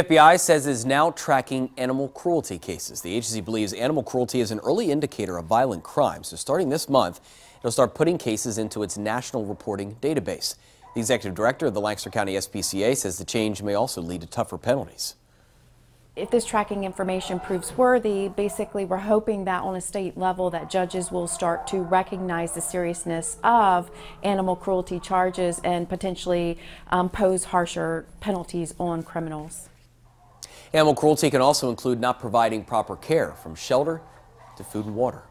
FBI says it is now tracking animal cruelty cases. The agency believes animal cruelty is an early indicator of violent crime. So starting this month, it'll start putting cases into its national reporting database. The executive director of the Lancaster County SPCA says the change may also lead to tougher penalties if this tracking information proves worthy, basically we're hoping that on a state level that judges will start to recognize the seriousness of animal cruelty charges and potentially um, pose harsher penalties on criminals. Animal cruelty can also include not providing proper care from shelter to food and water.